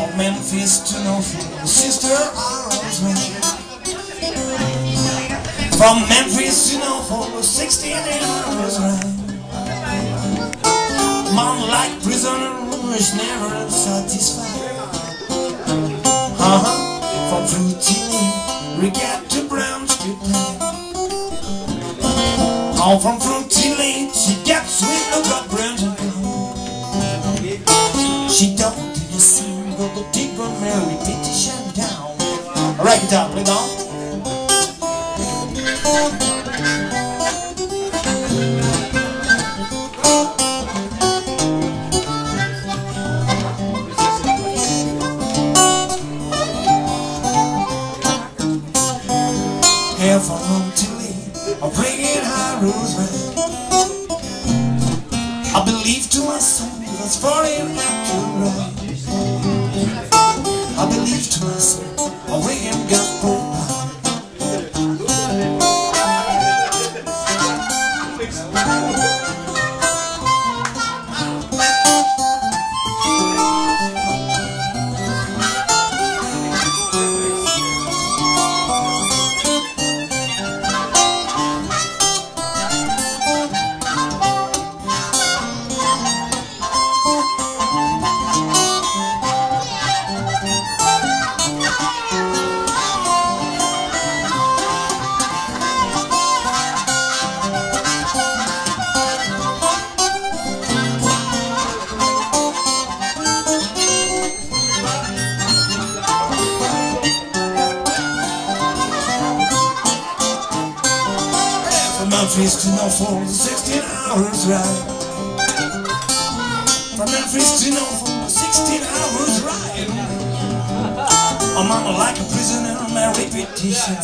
From Memphis to Norfolk, sister Iris Ray. From Memphis to Norfolk, 16 hours ride. Mom like prisoners never satisfied. Uh-huh. From Fruity Lane, Regat to Brown Street. All from Fruity Lane, she gets with a got Brandon. Guitar, play down. To leave, I'm bringing high rules. I believe to myself that's falling right. I believe to myself, Memphis to Norfolk, 16 hours ride. From Memphis to Norfolk, 16 hours ride. I'm on like a prisoner, my reputation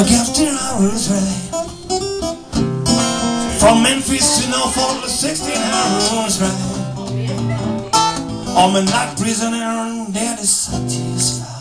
I got the hours right. From Memphis to Norfolk, 16 hours right. I'm a night prisoner and is satisfied.